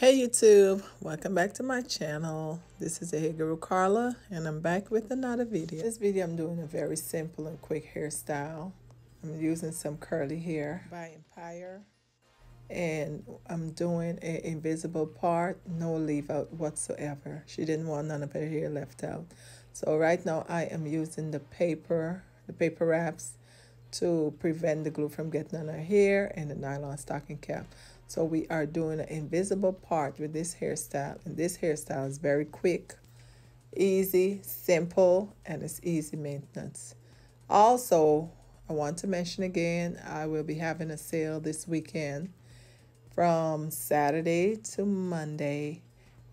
Hey YouTube, welcome back to my channel. This is the Carla and I'm back with another video. This video I'm doing a very simple and quick hairstyle. I'm using some curly hair by Empire and I'm doing an invisible part, no leave out whatsoever. She didn't want none of her hair left out. So right now I am using the paper, the paper wraps to prevent the glue from getting on her hair and the nylon stocking cap. So we are doing an invisible part with this hairstyle. And this hairstyle is very quick, easy, simple, and it's easy maintenance. Also, I want to mention again, I will be having a sale this weekend from Saturday to Monday.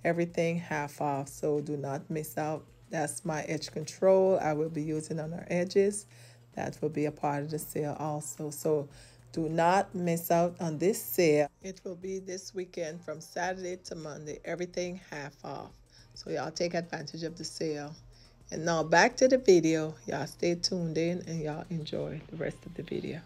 Everything half off, so do not miss out. That's my edge control I will be using on our edges. That will be a part of the sale also. So do not miss out on this sale. It will be this weekend from Saturday to Monday. Everything half off. So y'all take advantage of the sale. And now back to the video. Y'all stay tuned in and y'all enjoy the rest of the video.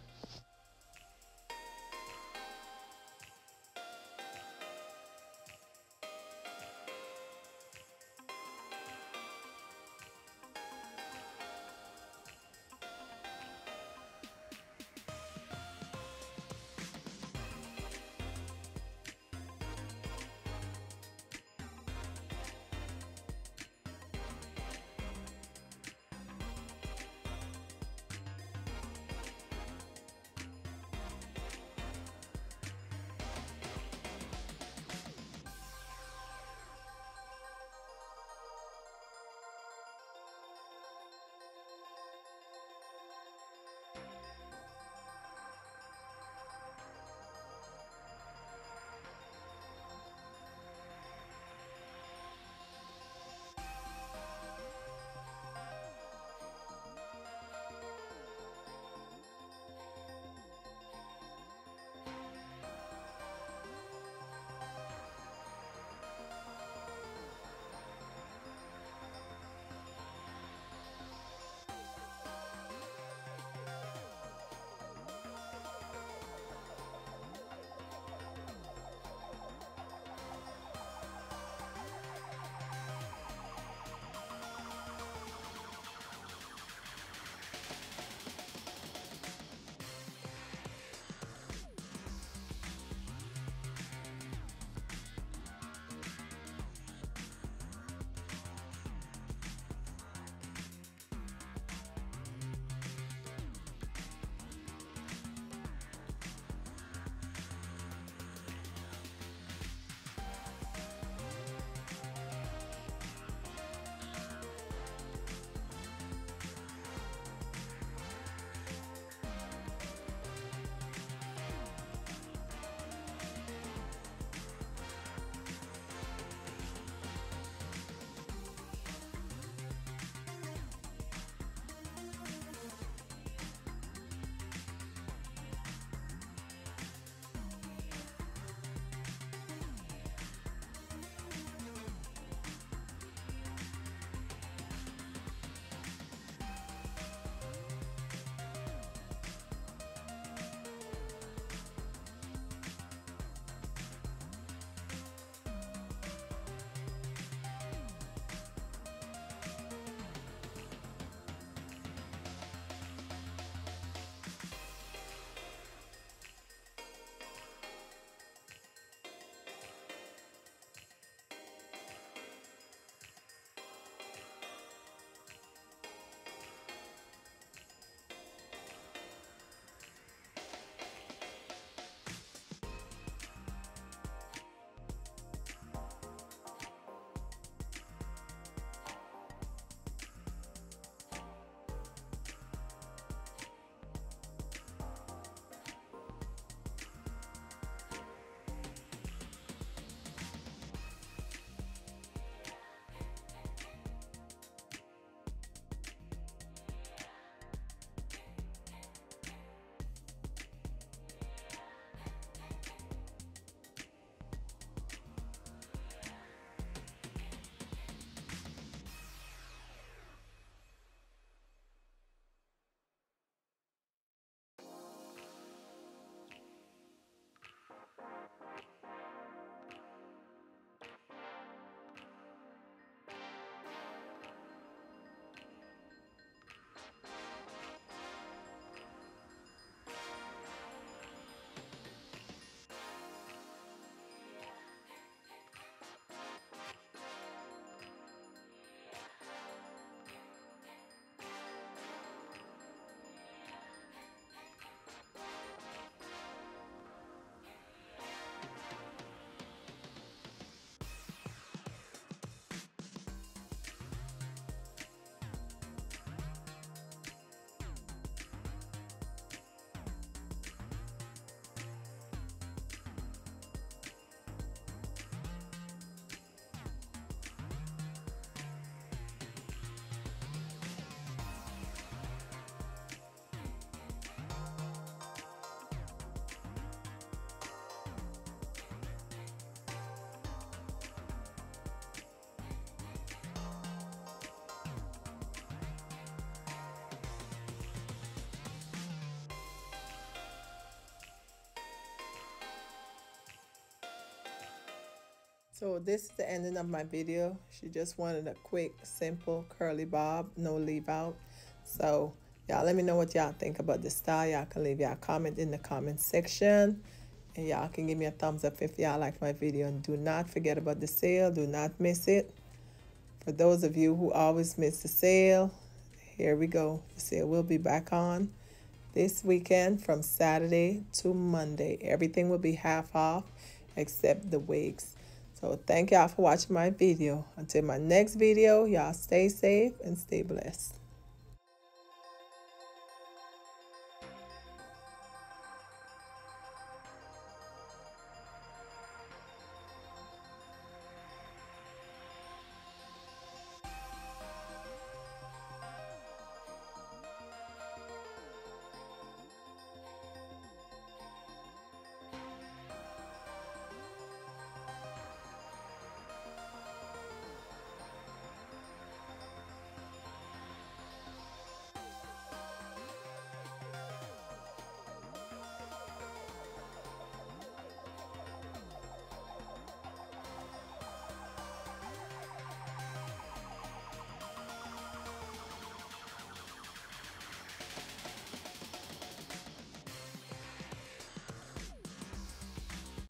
So this is the ending of my video. She just wanted a quick, simple curly bob, no leave out. So y'all let me know what y'all think about the style. Y'all can leave y'all comment in the comment section. And y'all can give me a thumbs up if y'all like my video. And do not forget about the sale. Do not miss it. For those of you who always miss the sale, here we go. The sale will be back on this weekend from Saturday to Monday. Everything will be half off except the wigs. So thank y'all for watching my video. Until my next video, y'all stay safe and stay blessed.